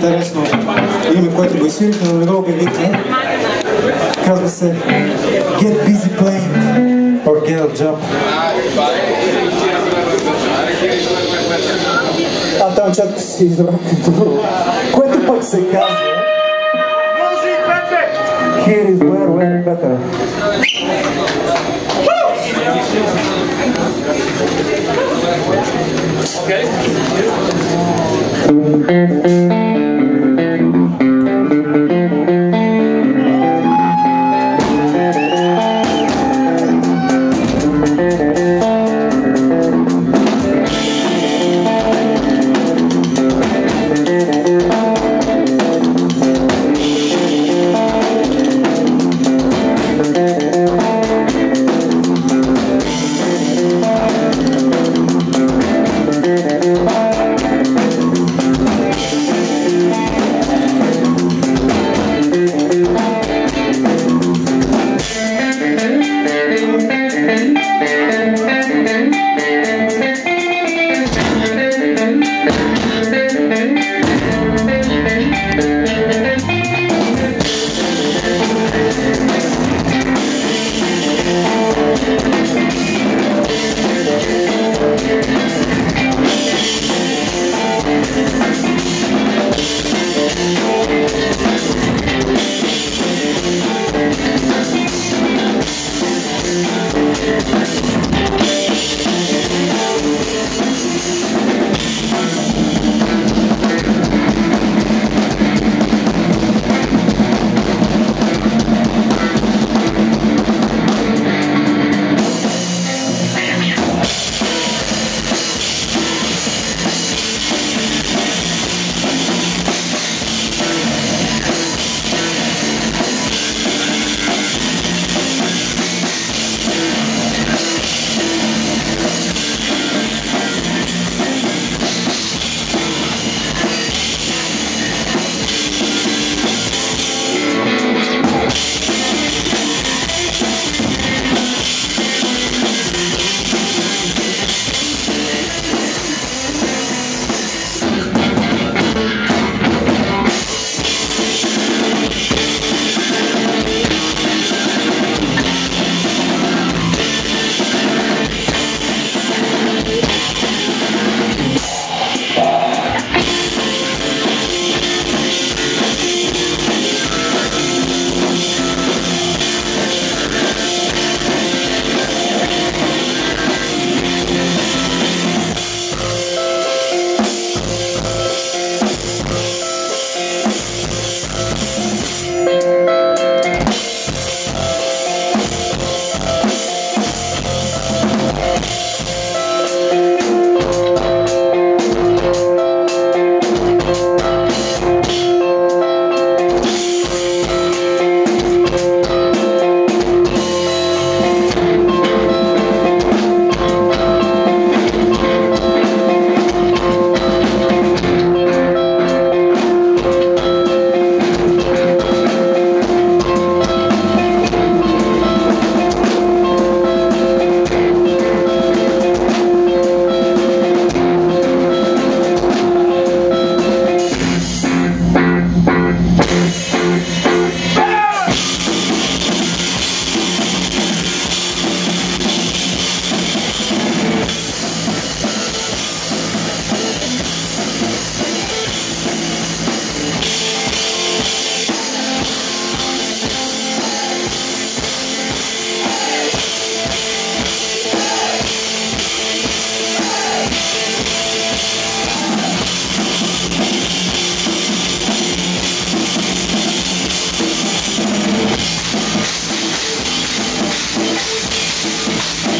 интересно име, което го изсвирихме, но не го обявихме. Казва се Get Busy Playing or Get a Job. А там чак си избрах. Което пък се казва... Here is where we're better.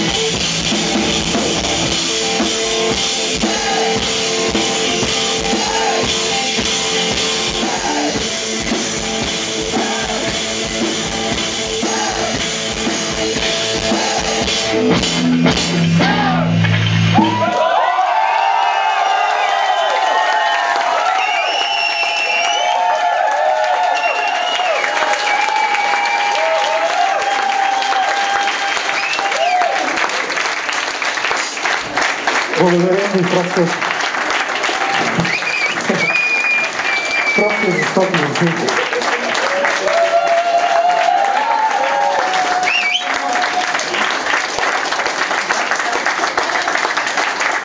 Música Благодарение процесс. Просто высокий звук.